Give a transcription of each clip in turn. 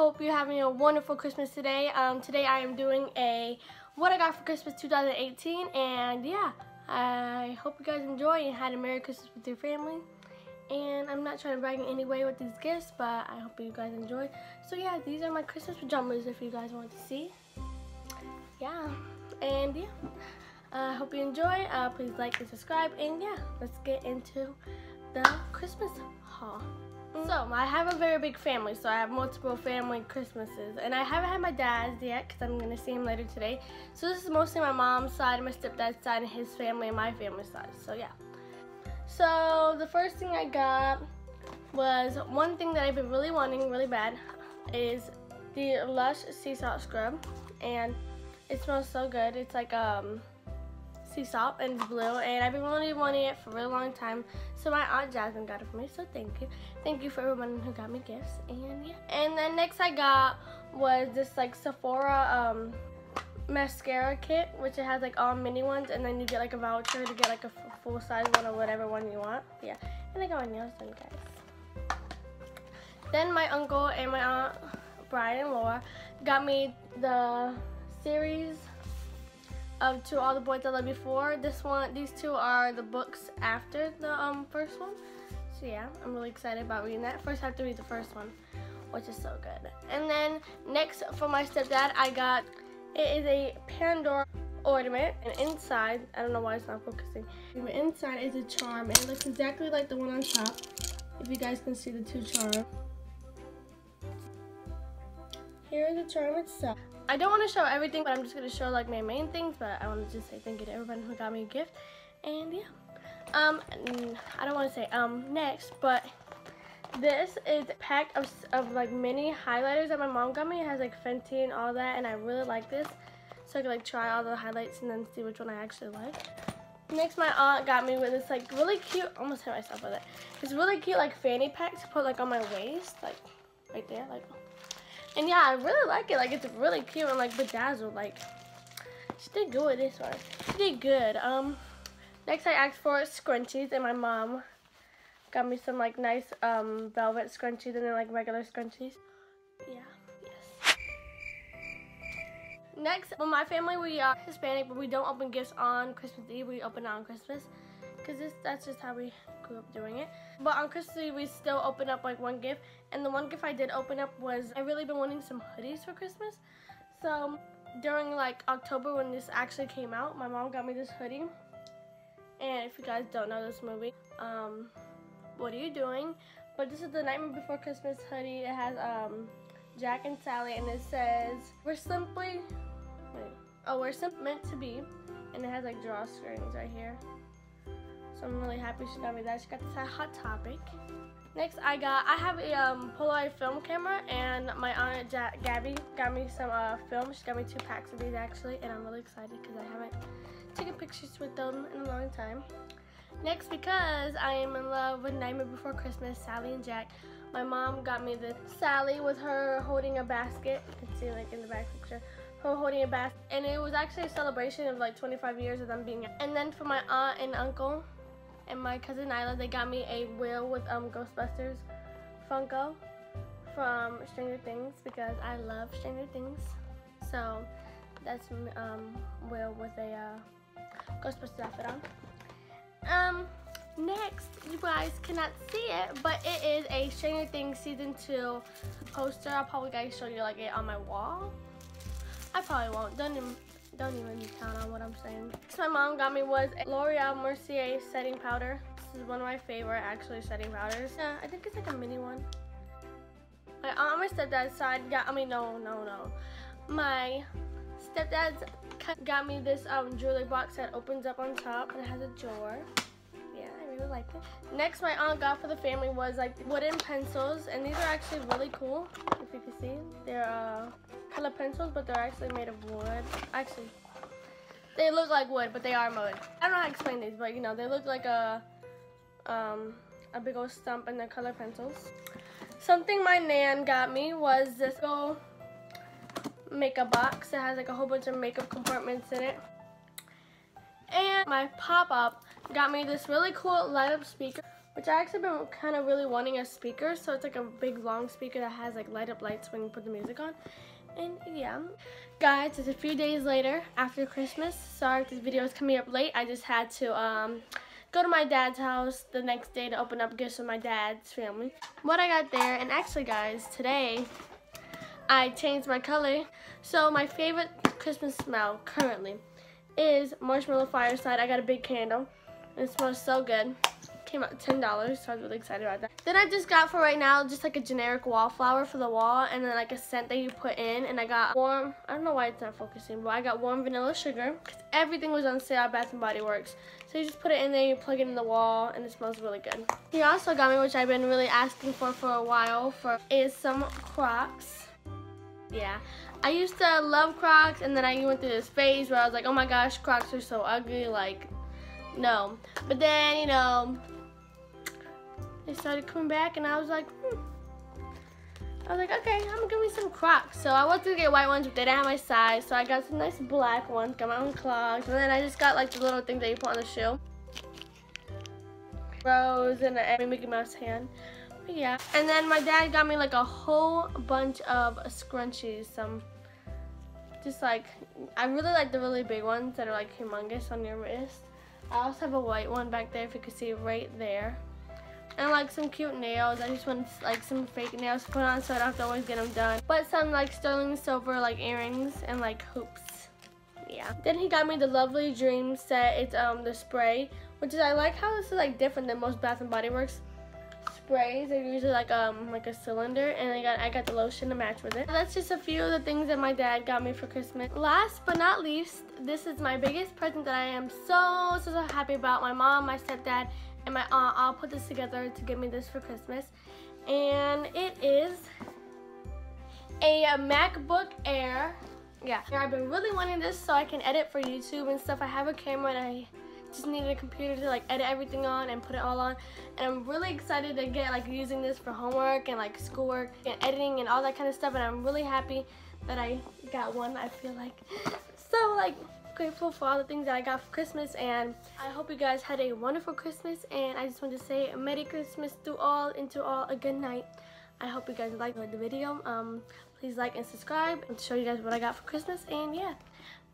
hope you're having a wonderful Christmas today. Um, today I am doing a what I got for Christmas 2018 and yeah, I hope you guys enjoy and had a Merry Christmas with your family. And I'm not trying to brag in any way with these gifts, but I hope you guys enjoy. So yeah, these are my Christmas pajamas if you guys want to see. Yeah, and yeah, I uh, hope you enjoy. Uh, please like and subscribe, and yeah, let's get into the Christmas haul. So, I have a very big family, so I have multiple family Christmases. And I haven't had my dad's yet because I'm going to see him later today. So this is mostly my mom's side, my stepdad's side, and his family and my family side. So yeah. So the first thing I got was one thing that I've been really wanting really bad is the Lush Sea Salt Scrub. And it smells so good. It's like um sea salt and it's blue and I've been really wanting it for a really long time. So my aunt Jasmine got it for me so thank you. Thank you for everyone who got me gifts and yeah. And then next I got was this like Sephora um mascara kit which it has like all mini ones and then you get like a voucher to get like a full size one or whatever one you want. Yeah. And I got my nails done guys. Then my uncle and my aunt Brian and Laura got me the series of To All the Boys I Loved Before. This one, these two are the books after the um, first one. So yeah, I'm really excited about reading that. First I have to read the first one, which is so good. And then next for my stepdad, I got, it is a Pandora ornament and inside, I don't know why it's not focusing, but inside is a charm and it looks exactly like the one on top. If you guys can see the two charms. Here is the charm itself. I don't want to show everything, but I'm just going to show like my main things, but I want to just say thank you to everyone who got me a gift. And yeah. Um, I don't want to say um next, but this is a pack of, of like mini highlighters that my mom got me. It has like Fenty and all that, and I really like this. So I can like try all the highlights and then see which one I actually like. Next, my aunt got me with this like really cute, almost hit myself with it. It's really cute like fanny pack to put like on my waist, like right there, like and yeah, I really like it. Like, it's really cute and, like, bedazzled. Like, she did good with this one. She did good. Um, next I asked for scrunchies, and my mom got me some, like, nice, um, velvet scrunchies and then, like, regular scrunchies. Yeah, yes. Next, well, my family, we are Hispanic, but we don't open gifts on Christmas Eve. We open on Christmas because that's just how we grew up doing it. But on Christmas Eve, we still open up like one gift. And the one gift I did open up was, I really been wanting some hoodies for Christmas. So during like October when this actually came out, my mom got me this hoodie. And if you guys don't know this movie, um, what are you doing? But this is the Nightmare Before Christmas hoodie. It has um, Jack and Sally and it says, we're simply, wait, oh, we're simply meant to be. And it has like drawstrings right here. So I'm really happy she got me that. She got this Hot Topic. Next, I got, I have a um, Polaroid film camera, and my aunt ja Gabby got me some uh, film. She got me two packs of these, actually, and I'm really excited because I haven't taken pictures with them in a long time. Next, because I am in love with Nightmare Before Christmas, Sally and Jack, my mom got me this Sally with her holding a basket. You can see, like, in the back picture her holding a basket. And it was actually a celebration of, like, 25 years of them being... And then for my aunt and uncle, and my cousin Nyla, they got me a Will with um, Ghostbusters Funko from Stranger Things because I love Stranger Things. So that's um, Will with a uh, Ghostbusters outfit on. Um, next, you guys cannot see it, but it is a Stranger Things Season 2 poster. I'll probably guys show you like it on my wall. I probably won't. Don't don't even count on what I'm saying. Next my mom got me was a Laura Mercier setting powder. This is one of my favorite actually setting powders. Yeah, I think it's like a mini one. My aunt my stepdad's side got, I mean no, no, no. My stepdad's got me this um, jewelry box that opens up on top and it has a drawer. Like. Next my aunt got for the family was like wooden pencils and these are actually really cool if you can see. They're uh, color pencils, but they're actually made of wood. Actually, they look like wood, but they are wood. I don't know how to explain these, but you know, they look like a, um, a big old stump and they're color pencils. Something my nan got me was this little makeup box. It has like a whole bunch of makeup compartments in it. And my pop-up got me this really cool light up speaker which I actually been kind of really wanting a speaker. So it's like a big long speaker that has like light up lights when you put the music on. And yeah, guys, it's a few days later after Christmas. Sorry if this video is coming up late. I just had to um, go to my dad's house the next day to open up gifts with my dad's family. What I got there, and actually guys, today I changed my color. So my favorite Christmas smell currently is Marshmallow Fireside. I got a big candle. It smells so good came out $10, so I was really excited about that. Then I just got for right now just like a generic wallflower for the wall and then like a scent that you put in and I got warm, I don't know why it's not focusing, but I got warm vanilla sugar because everything was on sale at Bath & Body Works. So you just put it in there, you plug it in the wall, and it smells really good. He also got me, which I've been really asking for for a while, for is some Crocs. Yeah. I used to love Crocs, and then I went through this phase where I was like, oh my gosh, Crocs are so ugly, like, no. But then, you know, they started coming back and I was like, hmm. I was like, okay, I'm gonna give me some Crocs. So I wanted to get white ones, but they didn't have my size. So I got some nice black ones, got my own clogs. And then I just got like the little thing that you put on the shoe. Rose and a Mickey Mouse hand. Yeah. And then my dad got me like a whole bunch of scrunchies. Some, just like, I really like the really big ones that are like humongous on your wrist. I also have a white one back there if you can see right there. And like some cute nails. I just want like some fake nails to put on so I don't have to always get them done. But some like sterling silver like earrings and like hoops. Yeah. Then he got me the Lovely Dream set. It's um the spray, which is I like how this is like different than most Bath and Body Works sprays. They're usually like um like a cylinder, and I got I got the lotion to match with it. That's just a few of the things that my dad got me for Christmas. Last but not least, this is my biggest present that I am so so so happy about. My mom, my stepdad, and my aunt all put this together to give me this for Christmas. And it is a MacBook Air. Yeah, I've been really wanting this so I can edit for YouTube and stuff. I have a camera and I just needed a computer to like edit everything on and put it all on. And I'm really excited to get like using this for homework and like schoolwork and editing and all that kind of stuff. And I'm really happy that I got one. I feel like so like grateful for all the things that I got for Christmas and I hope you guys had a wonderful Christmas and I just want to say Merry Christmas to all and to all a good night. I hope you guys liked the video. Um, please like and subscribe and show you guys what I got for Christmas and yeah,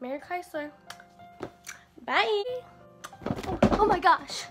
Merry Chrysler. Bye. Oh, oh my gosh.